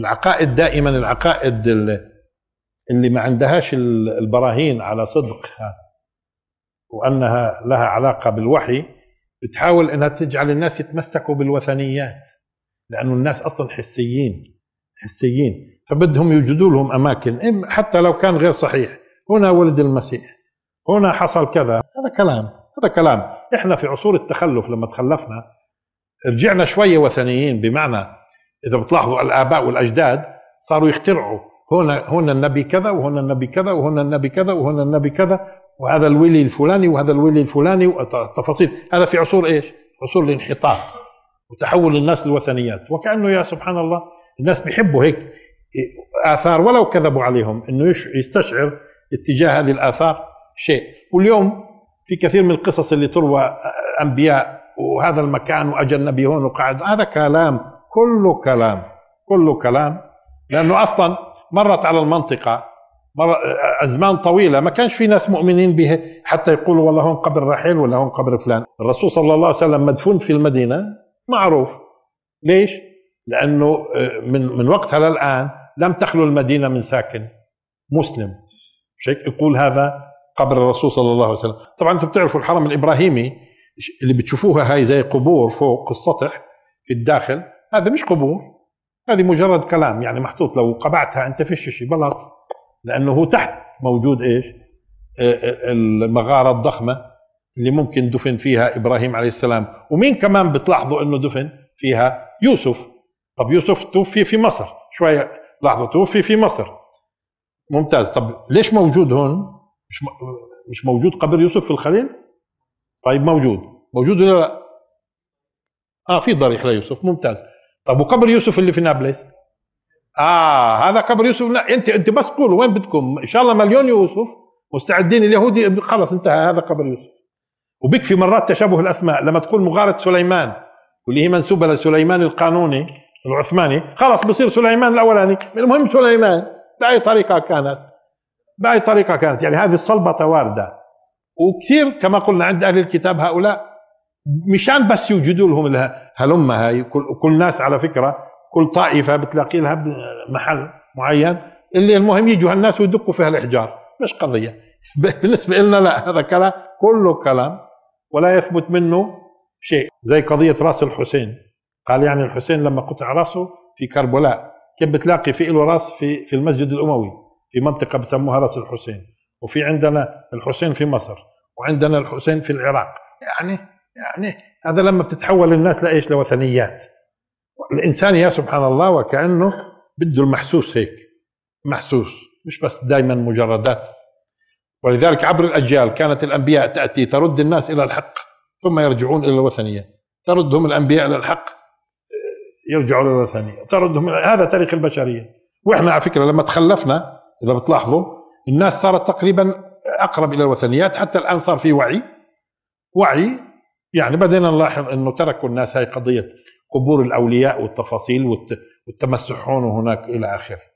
العقائد دائما العقائد اللي ما عندهاش البراهين على صدقها وأنها لها علاقة بالوحي بتحاول إنها تجعل الناس يتمسكوا بالوثنيات لأنه الناس أصلا حسيين حسيين فبدهم يوجدوا لهم أماكن. حتى لو كان غير صحيح هنا ولد المسيح هنا حصل كذا. هذا كلام هذا كلام. إحنا في عصور التخلف لما تخلفنا رجعنا شوية وثنيين بمعنى إذا بتلاحظوا الآباء والأجداد صاروا يخترعوا هنا هنا النبي كذا وهنا النبي كذا وهنا النبي كذا وهنا النبي كذا وهذا الولي الفلاني وهذا الولي الفلاني وتفاصيل. هذا في عصور إيش؟ عصور الانحطاط وتحول الناس للوثنيات وكأنه يا سبحان الله الناس بيحبوا هيك آثار ولو كذبوا عليهم إنه يستشعر اتجاه هذه الآثار شيء. واليوم في كثير من القصص اللي تروى أنبياء وهذا المكان واجى النبي هون وقعد هذا كلام كله كلام كله كلام. لأنه أصلا مرت على المنطقة مر أزمان طويلة ما كانش في ناس مؤمنين به حتى يقولوا والله هون قبر رحيل ولا هون قبر فلان. الرسول صلى الله عليه وسلم مدفون في المدينة معروف. ليش؟ لأنه آه، من من وقتها للآن لم تخلو المدينة من ساكن. مسلم. هيك يقول هذا قبر الرسول صلى الله عليه وسلم. طبعا أنتم بتعرفوا الحرم الإبراهيمي اللي بتشوفوها هاي زي قبور فوق السطح في الداخل. هذا مش قبور هذه مجرد كلام يعني محطوط لو قبعتها أنت فيش شيء بلط لأنه هو تحت موجود إيش؟ المغارة الضخمة اللي ممكن دفن فيها إبراهيم عليه السلام. ومين كمان بتلاحظوا إنه دفن فيها؟ يوسف. طب يوسف توفي في مصر شوية لحظة توفي في مصر. ممتاز. طب ليش موجود هون؟ مش مش موجود قبر يوسف في الخليل؟ طيب موجود. موجود ولا لا؟ آه في ضريح ليوسف. ممتاز. طب وقبر يوسف اللي في نابلس؟ آه هذا قبر يوسف. لا أنت أنت بس قولوا وين بدكم؟ إن شاء الله مليون يوسف مستعدين اليهودي. خلص انتهى هذا قبر يوسف. وبكفي مرات تشابه الأسماء. لما تقول مغارة سليمان واللي هي منسوبة لسليمان القانوني العثماني خلاص بصير سليمان الأولاني. المهم سليمان بأي طريقة كانت؟ بأي طريقة كانت؟ يعني هذه الصلبة وارده وكثير كما قلنا عند أهل الكتاب هؤلاء مشان بس يوجدوا لهم هلمة هاي. كل, كل ناس على فكرة كل طائفة بتلاقي لها محل معين. اللي المهم يجوا هالناس ويدقوا فيها الإحجار. مش قضية. بالنسبة لنا لا هذا كلام كله كلام ولا يثبت منه شيء. زي قضية رأس الحسين. قال يعني الحسين لما قطع رأسه في كربلاء. كيف بتلاقي في له رأس في في المسجد الأموي؟ في منطقة بسموها رأس الحسين. وفي عندنا الحسين في مصر وعندنا الحسين في العراق. يعني يعني هذا لما بتتحول الناس لإيش؟ لوثنيات. الإنسان يا سبحان الله وكأنه بده المحسوس هيك محسوس مش بس دائما مجردات. ولذلك عبر الأجيال كانت الأنبياء تأتي ترد الناس إلى الحق ثم يرجعون إلى الوثنية. تردهم الأنبياء إلى الحق يرجعوا للوثنيه تردهم هذا تاريخ البشرية. وإحنا على فكرة لما تخلفنا إذا بتلاحظوا الناس صارت تقريبا أقرب إلى الوثنيات حتى الآن صار في وعي. وعي يعني بدينا نلاحظ إنه تركوا الناس هاي قضية قبور الأولياء والتفاصيل والتمسح هون وهناك إلى آخره.